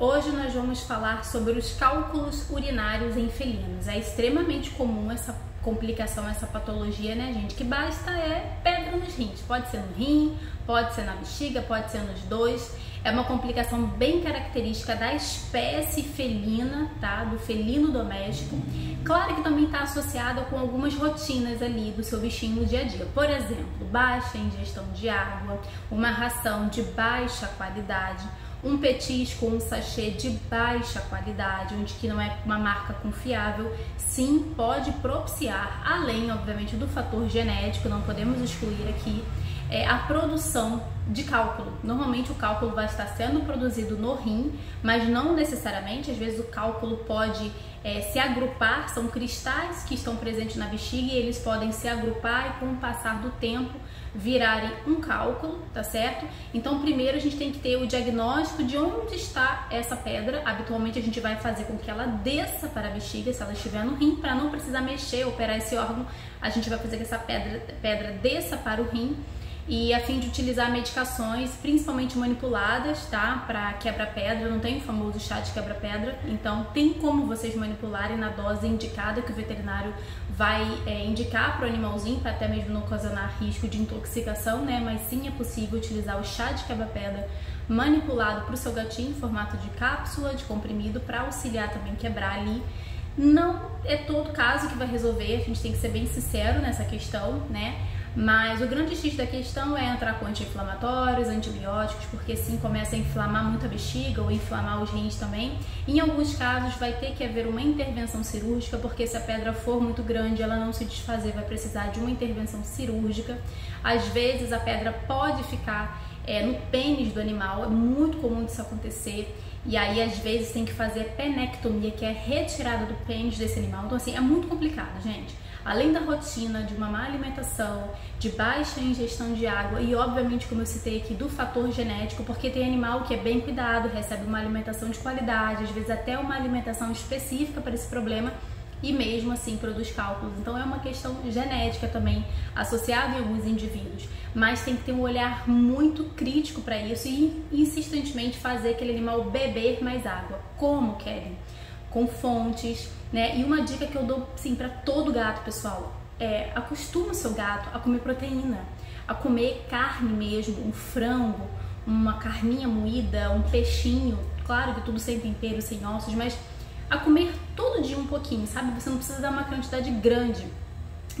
Hoje nós vamos falar sobre os cálculos urinários em felinos. É extremamente comum essa complicação, essa patologia, né, gente? Que basta é pedra nos rins. Pode ser no rim, pode ser na bexiga, pode ser nos dois. É uma complicação bem característica da espécie felina, tá? Do felino doméstico. Claro que também está associada com algumas rotinas ali do seu bichinho no dia a dia. Por exemplo, baixa ingestão de água, uma ração de baixa qualidade um petisco um sachê de baixa qualidade, onde que não é uma marca confiável, sim, pode propiciar, além, obviamente, do fator genético, não podemos excluir aqui, é a produção de cálculo. Normalmente o cálculo vai estar sendo produzido no rim, mas não necessariamente, às vezes o cálculo pode é, se agrupar, são cristais que estão presentes na bexiga e eles podem se agrupar e com o passar do tempo virarem um cálculo, tá certo? Então primeiro a gente tem que ter o diagnóstico de onde está essa pedra. Habitualmente a gente vai fazer com que ela desça para a bexiga, se ela estiver no rim, para não precisar mexer, operar esse órgão, a gente vai fazer que essa pedra, pedra desça para o rim e a fim de utilizar medicações, principalmente manipuladas, tá? Para quebra-pedra, não tem o famoso chá de quebra-pedra, então tem como vocês manipularem na dose indicada que o veterinário vai é, indicar para o animalzinho, para até mesmo não ocasionar risco de intoxicação, né? Mas sim é possível utilizar o chá de quebra-pedra manipulado para o seu gatinho em formato de cápsula, de comprimido, para auxiliar também quebrar ali não é todo caso que vai resolver, a gente tem que ser bem sincero nessa questão, né? Mas o grande X da questão é entrar com anti-inflamatórios, antibióticos, porque sim começa a inflamar muito a bexiga ou inflamar os rins também. Em alguns casos vai ter que haver uma intervenção cirúrgica, porque se a pedra for muito grande, ela não se desfazer, vai precisar de uma intervenção cirúrgica. Às vezes a pedra pode ficar é, no pênis do animal, é muito comum isso acontecer. E aí, às vezes, tem que fazer penectomia, que é retirada do pênis desse animal. Então, assim, é muito complicado, gente. Além da rotina de uma má alimentação, de baixa ingestão de água e, obviamente, como eu citei aqui, do fator genético, porque tem animal que é bem cuidado, recebe uma alimentação de qualidade, às vezes até uma alimentação específica para esse problema e mesmo assim produz cálculos. Então é uma questão genética também associada em alguns indivíduos, mas tem que ter um olhar muito crítico para isso e insistentemente fazer aquele animal beber mais água. Como, Kevin? Com fontes, né? E uma dica que eu dou sim para todo gato, pessoal, é acostuma o seu gato a comer proteína, a comer carne mesmo, um frango, uma carninha moída, um peixinho, claro que tudo sem tempero, sem ossos, mas a comer todo dia um pouquinho, sabe? Você não precisa dar uma quantidade grande,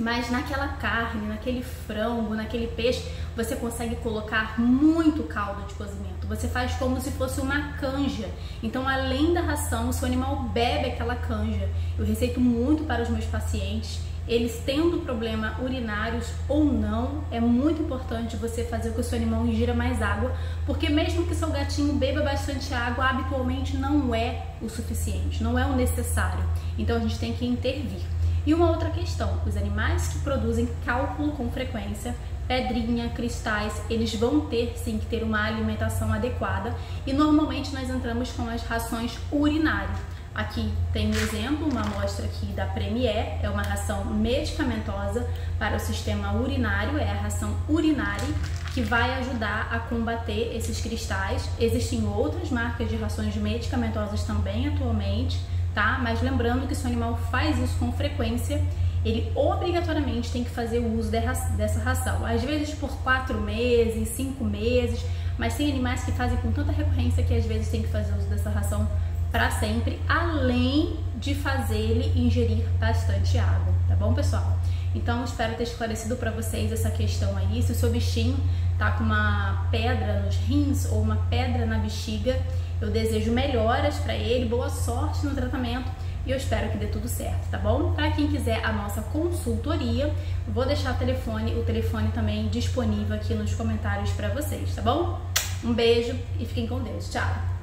mas naquela carne, naquele frango, naquele peixe, você consegue colocar muito caldo de cozimento. Você faz como se fosse uma canja. Então, além da ração, o seu animal bebe aquela canja. Eu receito muito para os meus pacientes eles tendo problema urinários ou não, é muito importante você fazer com que o seu animal ingira mais água, porque mesmo que seu gatinho beba bastante água, habitualmente não é o suficiente, não é o necessário. Então a gente tem que intervir. E uma outra questão, os animais que produzem cálculo com frequência, pedrinha, cristais, eles vão ter sim que ter uma alimentação adequada e normalmente nós entramos com as rações urinárias. Aqui tem um exemplo, uma amostra aqui da Premier, é uma ração medicamentosa para o sistema urinário, é a ração urinária que vai ajudar a combater esses cristais. Existem outras marcas de rações medicamentosas também atualmente, tá? Mas lembrando que se o animal faz isso com frequência, ele obrigatoriamente tem que fazer o uso dessa ração. Às vezes por quatro meses, cinco meses, mas tem animais que fazem com tanta recorrência que às vezes tem que fazer uso dessa ração para sempre, além de fazer ele ingerir bastante água, tá bom, pessoal? Então, espero ter esclarecido para vocês essa questão aí. Se o seu bichinho tá com uma pedra nos rins ou uma pedra na bexiga, eu desejo melhoras para ele, boa sorte no tratamento e eu espero que dê tudo certo, tá bom? Para quem quiser a nossa consultoria, vou deixar o telefone, o telefone também disponível aqui nos comentários para vocês, tá bom? Um beijo e fiquem com Deus. Tchau!